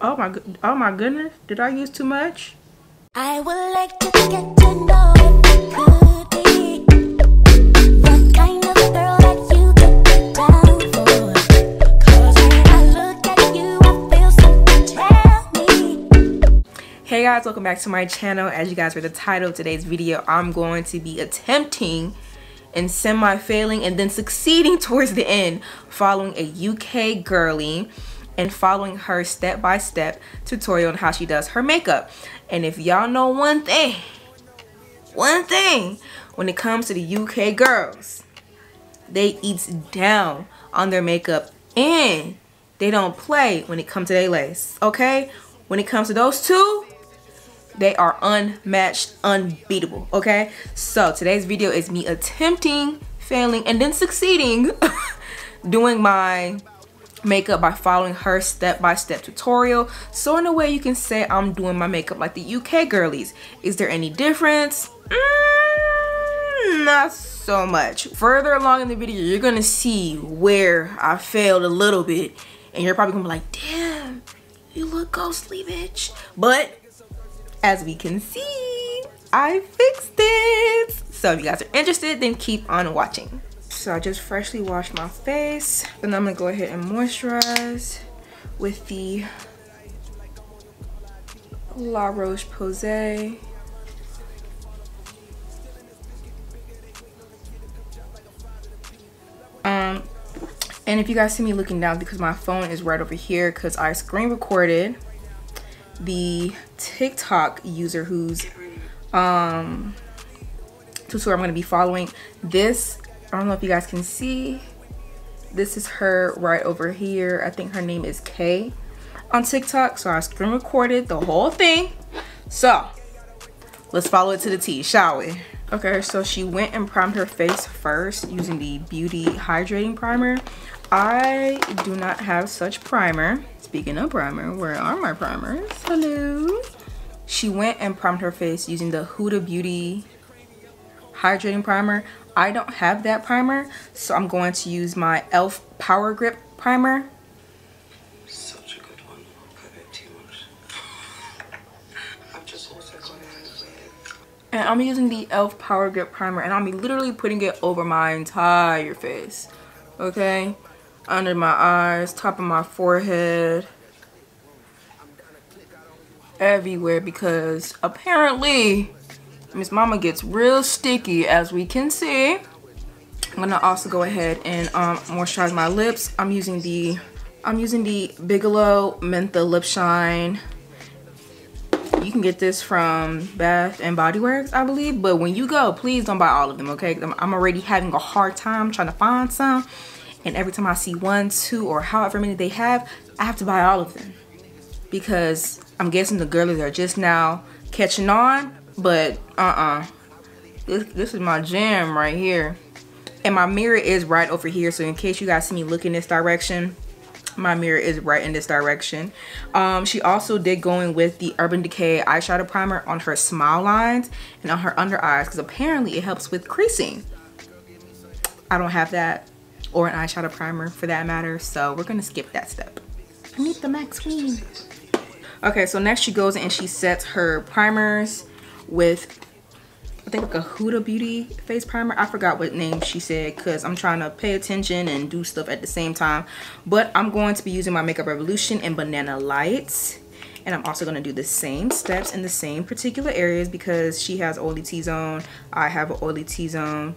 Oh my, oh my goodness. Did I use too much? I would like to get to know if you could be the kind of girl that you could get down for. Cause when I look at you, I feel something tell me. Hey guys, welcome back to my channel. As you guys read the title of today's video, I'm going to be attempting and semi-failing and then succeeding towards the end following a UK girly and following her step-by-step -step tutorial on how she does her makeup. And if y'all know one thing, one thing, when it comes to the UK girls, they eats down on their makeup and they don't play when it comes to their lace, okay? When it comes to those two, they are unmatched, unbeatable, okay? So today's video is me attempting, failing, and then succeeding doing my makeup by following her step-by-step -step tutorial. So in a way you can say I'm doing my makeup like the UK girlies. Is there any difference? Mm, not so much. Further along in the video, you're gonna see where I failed a little bit. And you're probably gonna be like, damn, you look ghostly, bitch. But as we can see, I fixed it. So if you guys are interested, then keep on watching. So I just freshly washed my face. Then I'm gonna go ahead and moisturize with the La Roche-Posay. Um, and if you guys see me looking down because my phone is right over here because I screen recorded the TikTok user who's um tutorial I'm going to be following. This, I don't know if you guys can see, this is her right over here. I think her name is Kay on TikTok. So I screen recorded the whole thing. So let's follow it to the T, shall we? Okay, so she went and primed her face first using the Beauty Hydrating Primer. I do not have such primer. Speaking of primer, where are my primers? Hello. She went and primed her face using the Huda Beauty Hydrating Primer. I don't have that primer, so I'm going to use my e.l.f. Power Grip Primer. Such a good one. too much. I've just also gone with... And I'm using the e.l.f. Power Grip Primer, and I'm literally putting it over my entire face. Okay? under my eyes, top of my forehead, everywhere because apparently Miss Mama gets real sticky as we can see. I'm gonna also go ahead and um, moisturize my lips. I'm using the I'm using the Bigelow Mentha Lip Shine. You can get this from Bath and Body Works, I believe. But when you go, please don't buy all of them, okay? I'm already having a hard time trying to find some and every time I see one, two, or however many they have, I have to buy all of them because I'm guessing the girlies are just now catching on, but uh-uh. This, this is my jam right here. And my mirror is right over here, so in case you guys see me look in this direction, my mirror is right in this direction. Um, she also did going with the Urban Decay eyeshadow primer on her smile lines and on her under eyes because apparently it helps with creasing. I don't have that or an eyeshadow primer for that matter. So we're gonna skip that step. Meet the Max Queen. Okay, so next she goes and she sets her primers with I think like a Huda Beauty face primer. I forgot what name she said because I'm trying to pay attention and do stuff at the same time. But I'm going to be using my Makeup Revolution and Banana Lights. And I'm also going to do the same steps in the same particular areas because she has oily T-zone. I have an oily T-zone.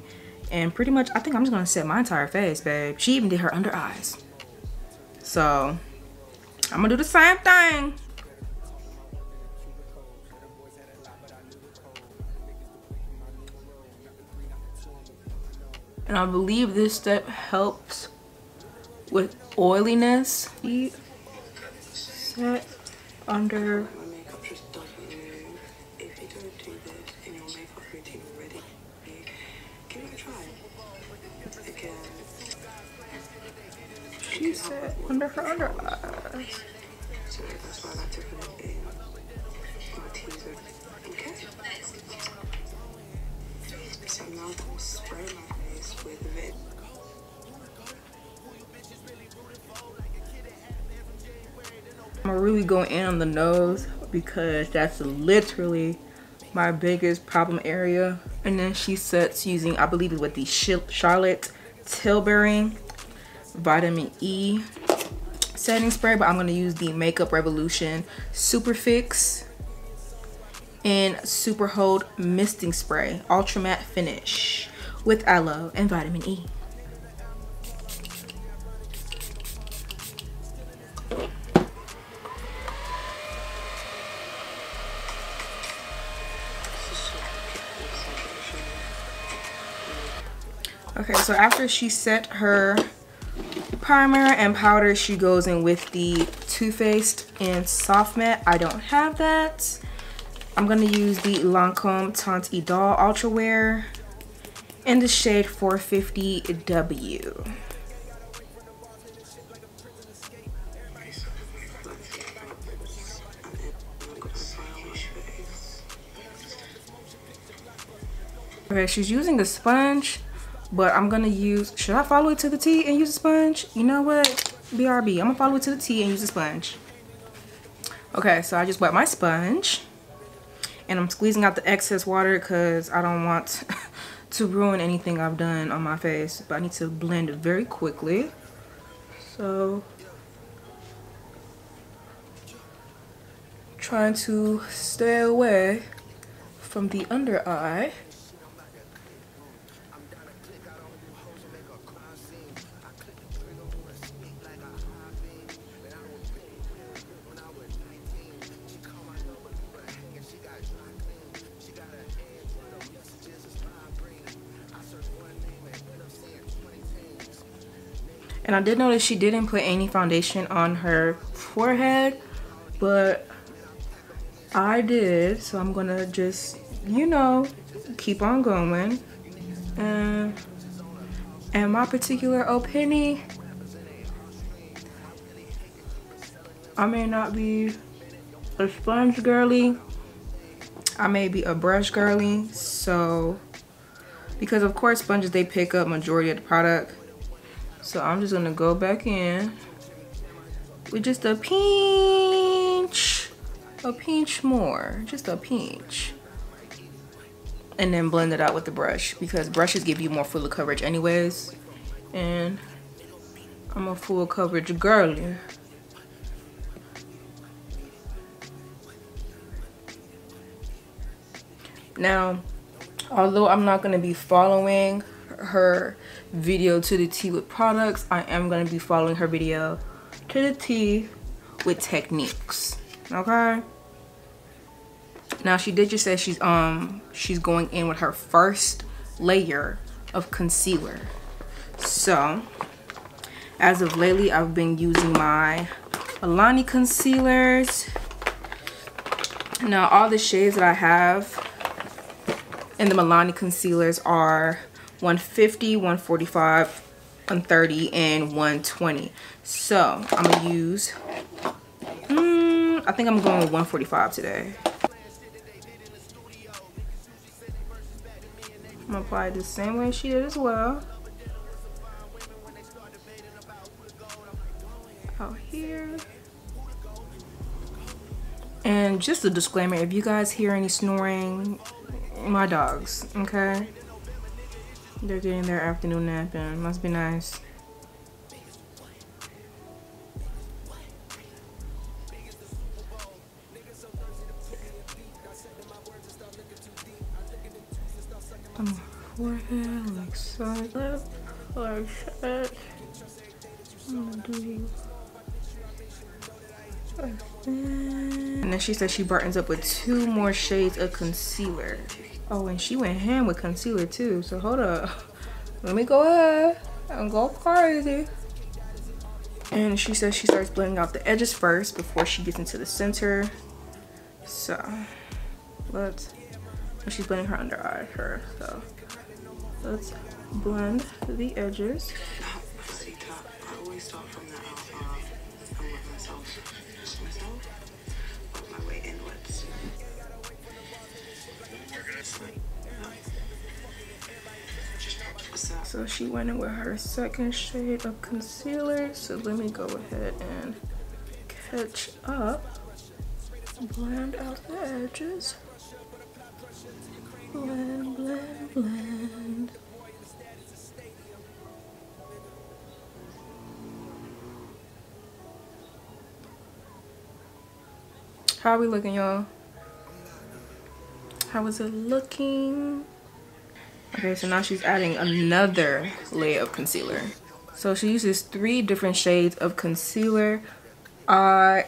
And pretty much, I think I'm just gonna set my entire face, babe. She even did her under eyes. So, I'm gonna do the same thing. And I believe this step helps with oiliness. Set under nose because that's literally my biggest problem area. And then she sets using, I believe it with the Charlotte Tilbury Vitamin E setting spray, but I'm gonna use the Makeup Revolution Super Fix and Super Hold Misting Spray Ultra Matte Finish with aloe and vitamin E. Okay, so after she set her primer and powder, she goes in with the Too Faced in Soft Matte. I don't have that. I'm going to use the Lancome Teint Idole Ultra Wear in the shade 450W. Okay, she's using a sponge but I'm gonna use, should I follow it to the T and use a sponge? You know what? BRB, I'm gonna follow it to the T and use a sponge. Okay, so I just wet my sponge. And I'm squeezing out the excess water because I don't want to ruin anything I've done on my face. But I need to blend it very quickly. So, trying to stay away from the under eye. And I did notice she didn't put any foundation on her forehead, but I did. So I'm gonna just, you know, keep on going. And, and my particular opinion, I may not be a sponge girly. I may be a brush girly. So, because of course sponges, they pick up majority of the product so I'm just gonna go back in with just a pinch, a pinch more, just a pinch. And then blend it out with the brush because brushes give you more fuller coverage anyways. And I'm a full coverage girly. Now, although I'm not gonna be following her video to the T with products, I am going to be following her video to the T with techniques. Okay? Now she did just say she's um she's going in with her first layer of concealer. So, as of lately, I've been using my Milani concealers. Now, all the shades that I have in the Milani concealers are 150, 145, 130, and 120. So I'm gonna use, mm, I think I'm going with 145 today. I'm gonna apply it the same way she did as well. Out here. And just a disclaimer, if you guys hear any snoring, my dogs, okay? They're getting their afternoon nap in. Must be nice. My forehead, like side lip, like that. I'm gonna do and then she said she brightens up with two more shades of concealer. Oh, and she went ham with concealer too. So hold up. Let me go ahead and go crazy. And she says she starts blending out the edges first before she gets into the center. So let's, she's blending her under eye first. So let's blend the edges. So she went in with her second shade of concealer. So let me go ahead and catch up, blend out the edges. Blend, blend, blend. How are we looking, y'all? How is it looking? Okay, so now she's adding another layer of concealer. So she uses three different shades of concealer. I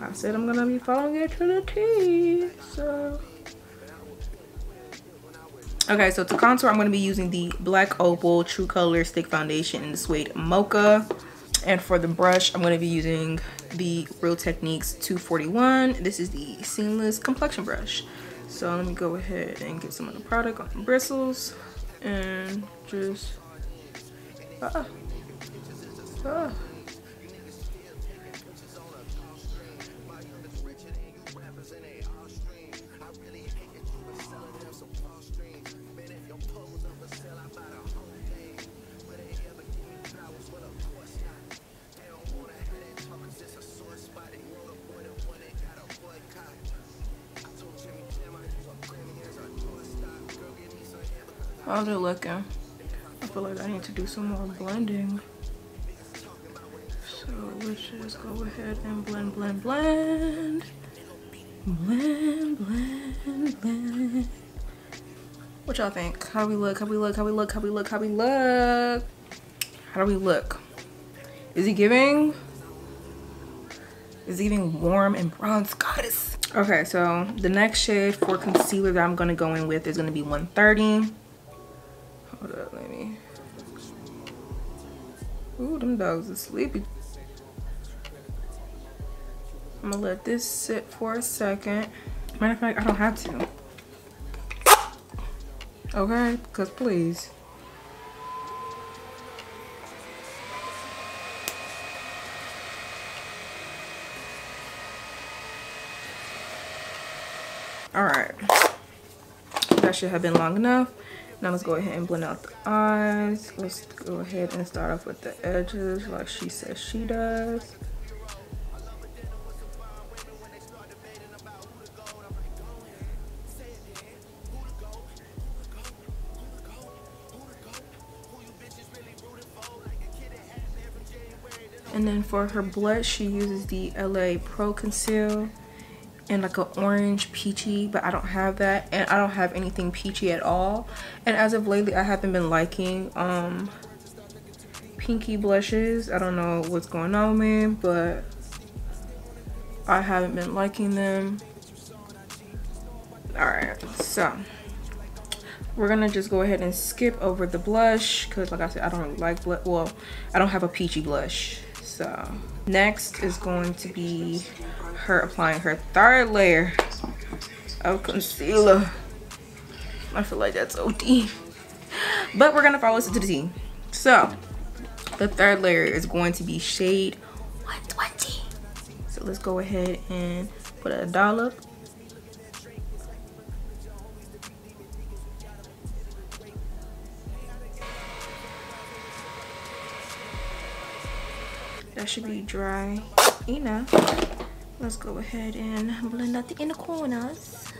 I said I'm gonna be following it to the T. So Okay, so to contour, I'm to be using the Black Opal True Color Stick Foundation in the Suede Mocha. And for the brush, I'm to be using the Real Techniques 241. This is the Seamless Complexion Brush. So let me go ahead and get some of the product on the bristles. And just... Ah, ah. How's it looking? I feel like I need to do some more blending. So let's just go ahead and blend, blend, blend. Blend, blend, blend. What y'all think? How do we look? How we look? How we look? How we look? How we look? How do we look? Is he giving? Is he giving warm and bronze goddess? Okay, so the next shade for concealer that I'm gonna go in with is gonna be 130. Hold up, let me. Ooh, them dogs are sleepy. I'm gonna let this sit for a second. Matter of fact, I don't have to. Okay, because please. All right, that should have been long enough. Now let's go ahead and blend out the eyes. Let's go ahead and start off with the edges like she says she does. And then for her blush, she uses the LA Pro Conceal in like an orange peachy but i don't have that and i don't have anything peachy at all. And as of lately i haven't been liking um pinky blushes. I don't know what's going on me but i haven't been liking them. All right so we're gonna just go ahead and skip over the blush because like i said i don't really like well i don't have a peachy blush so next is going to be her applying her third layer of concealer. I feel like that's OD. But we're gonna follow this to the T. So the third layer is going to be shade 120. So let's go ahead and put a dollop. That should be dry enough. Let's go ahead and blend out the inner corners.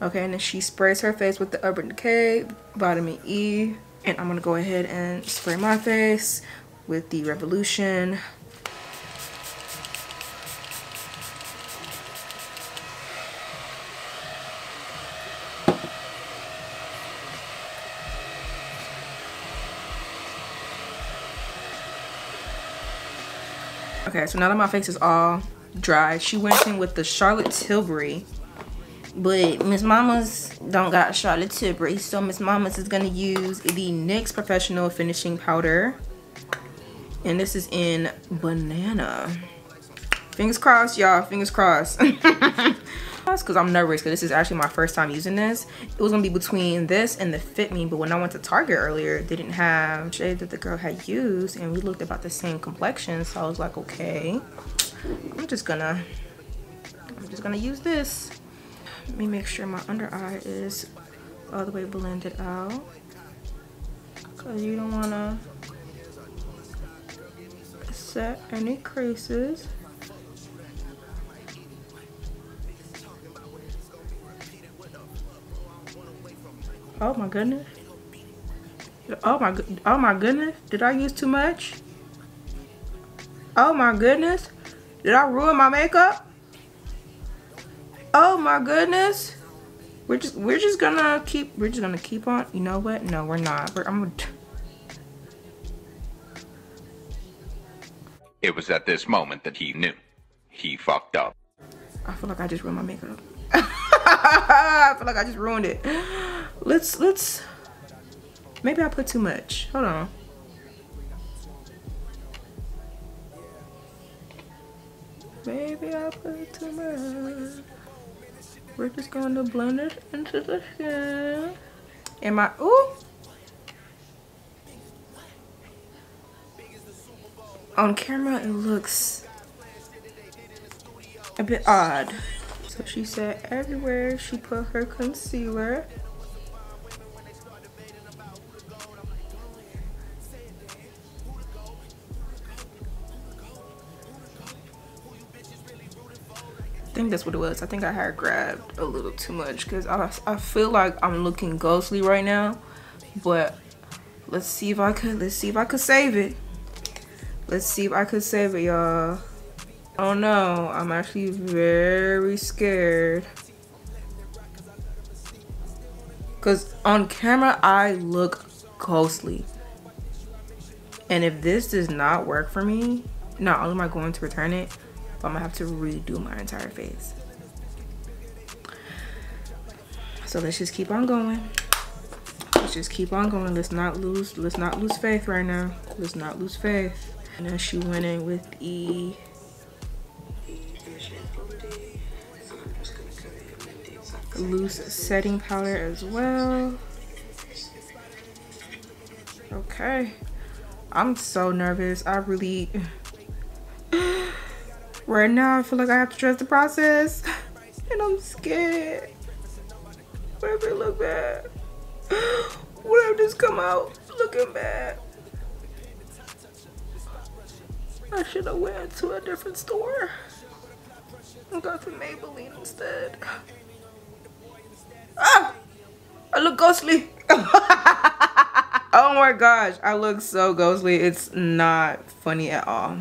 Okay, and then she sprays her face with the Urban Decay Vitamin E. And I'm going to go ahead and spray my face with the Revolution Okay, so now that my face is all dry, she went in with the Charlotte Tilbury. But Miss Mama's don't got Charlotte Tilbury, so Miss Mama's is gonna use the NYX Professional Finishing Powder. And this is in Banana. Fingers crossed, y'all. Fingers crossed. Because I'm nervous because this is actually my first time using this. It was to be between this and the Fit Me. But when I went to Target earlier, they didn't have shade that the girl had used. And we looked about the same complexion. So I was like, okay. I'm just gonna... I'm just gonna use this. Let me make sure my under eye is all the way blended out. Because you don't want set any creases. Oh my goodness. Oh my. Oh my goodness. Did I use too much? Oh my goodness. Did I ruin my makeup? Oh my goodness. We're just we're just gonna keep we're just gonna keep on. You know what? No, we're not. We're, I'm gonna It was at this moment that he knew. He fucked up. I feel like I just ruined my makeup. I feel like I just ruined it. Let's let's maybe I put too much. Hold on. Maybe I put too much. We're just going to blend it into the skin. Am I ooh? On camera it looks a bit odd. So she said everywhere she put her concealer. I think that's what it was. I think I had grabbed a little too much because I, I feel like I'm looking ghostly right now. But let's see if I could, let's see if I could save it. Let's see if I could save it, y'all. Oh no, I'm actually very scared. Cause on camera I look ghostly. And if this does not work for me, not only am I going to return it, but I'm gonna have to redo my entire face. So let's just keep on going. Let's just keep on going. Let's not lose let's not lose faith right now. Let's not lose faith. And then she went in with the loose setting powder as well. Okay. I'm so nervous. I really right now I feel like I have to trust the process and I'm scared. What if it look bad? What if this come out looking bad? I should have went to a different store and got the Maybelline instead. Ah! I look ghostly. oh my gosh, I look so ghostly. It's not funny at all.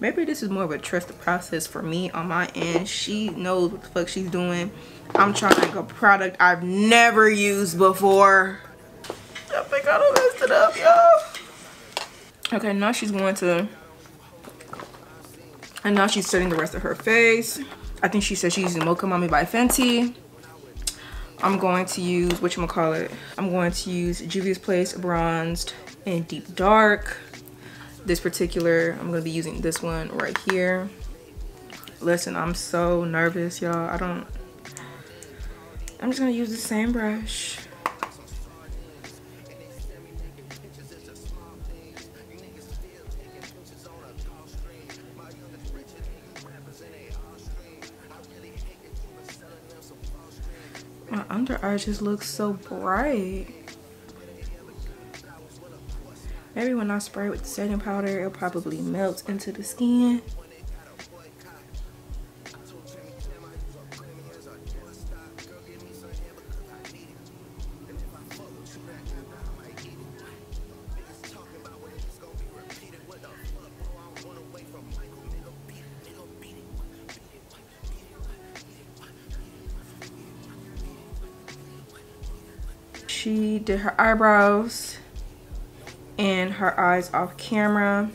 Maybe this is more of a trust process for me on my end. She knows what the fuck she's doing. I'm trying a product I've never used before. I think I messed it up, y'all. Okay, now she's going to, and now she's setting the rest of her face. I think she said she's using Mocha Mami by Fenty. I'm going to use, whatchamacallit, I'm going to use Juvia's Place Bronzed in Deep Dark. This particular, I'm to be using this one right here. Listen, I'm so nervous, y'all. I don't, I'm just to use the same brush. Under eye just looks so bright. Maybe when I spray with the setting powder, it'll probably melt into the skin. She did her eyebrows and her eyes off camera.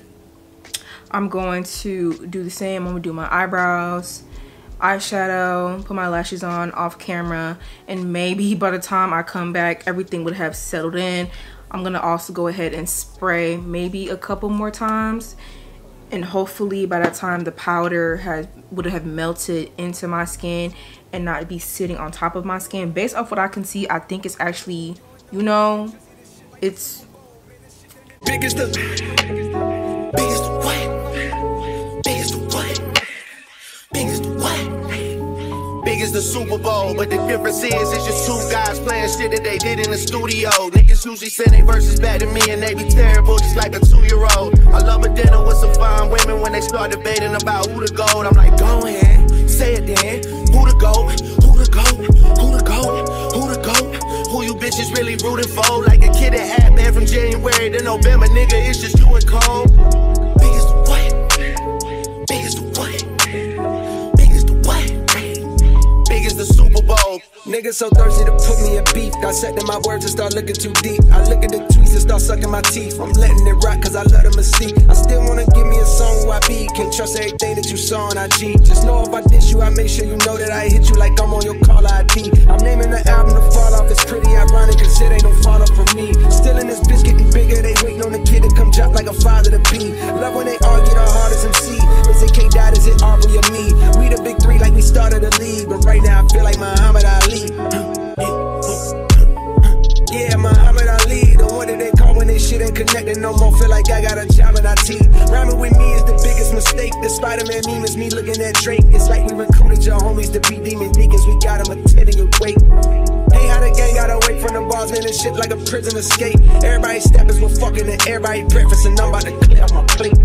I'm going to do the same. I'm gonna do my eyebrows, eyeshadow, put my lashes on off camera, and maybe by the time I come back, everything would have settled in. I'm gonna also go ahead and spray maybe a couple more times and hopefully by that time the powder has would have melted into my skin and not be sitting on top of my skin. Based off what i can see i think it's actually you know it's Biggest the Super Bowl, but the difference is it's just two guys playing shit that they did in the studio. Niggas usually send their verses back to me and they be terrible, just like a two-year-old. I love a dinner with some fine women when they start debating about who the gold. I'm like, go ahead, say it then. Who the gold? Who the gold? Who the gold? Who the gold? Who you bitches really rooting for? Like a kid that had been from January to November, nigga, it's just you and Cole. Niggas so thirsty to put me in beef. Dissecting my words and start looking too deep. I look at the tweets and start sucking my teeth. I'm letting it rock cause I love the mystique. I still wanna give me a song where I be. Can trust everything that you saw on IG. Just know if I diss you, I make sure you know that I hit you like I'm on your call ID. I'm naming the album to fall off. It's pretty ironic cause it ain't no fall off from me. Still in this bitch getting bigger. They waiting on the kid to come drop like a father to be. Love when they argue the hardest MC. Is it K Dot? Is it Aubrey or me? We the big three like we started the league. But right now I feel like Muhammad Ali. Yeah, Muhammad Ali, one that they call when they shit ain't connected no more. Feel like I got a job in IT. Rhyming with me is the biggest mistake. The Spider-Man meme is me looking at Drake. It's like we recruited your homies to be demon deacons. We got them attending your wake. Hey, how the gang got away from the bars, man, and shit like a prison escape. Everybody stepping, we're fucking, and everybody breakfast, and I'm about to clear my plate.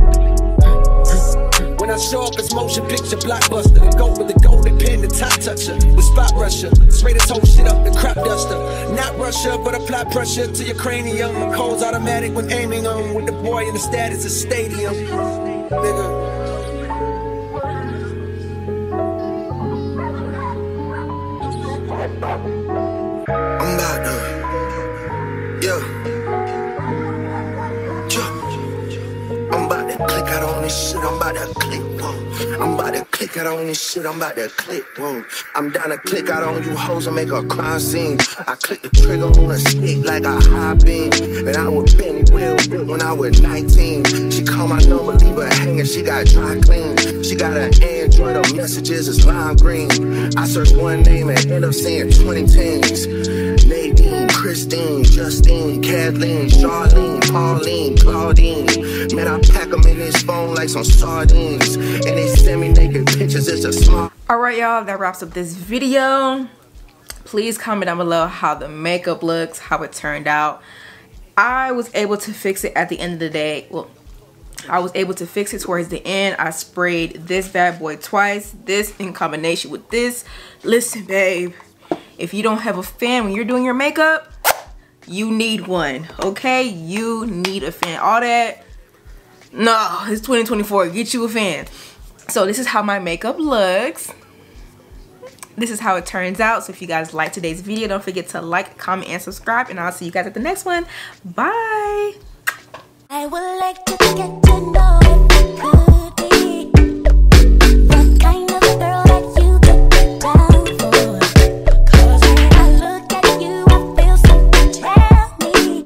Show up, it's motion picture blockbuster. The goat with the golden pen, the top toucher, the spot rusher. Spray this whole shit up, the crop duster. Not Russia, but apply pressure to your cranium. My cold's automatic when aiming on. With the boy in the status of stadium. Nigga. This shit. I'm about to click. Whoa. I'm about to click out on this shit. I'm about to click. Whoa. I'm down to click out on you hoes and make a crime scene. I click the trigger on a stick like a high beam. And I was Benny Will when I was 19. She called my number, leave her hanging. She got dry clean. She got an Android. Her messages is lime green. I search one name and end up seeing 20 teams. Christine, Justine, Kathleen, Charlene, Pauline, Claudine. Man, I pack them in this phone like some sardines. And they send me naked pictures, it's a small. all right y'all that wraps up this video please comment down below how the makeup looks how it turned out i was able to fix it at the end of the day well I was able to fix it towards the end. I sprayed this bad boy twice. This in combination with this. Listen, babe. If you don't have a fan when you're doing your makeup, you need one, okay? You need a fan. All that, no, it's 2024. Get you a fan. So this is how my makeup looks. This is how it turns out. So if you guys like today's video, don't forget to like, comment, and subscribe. And I'll see you guys at the next one. Bye.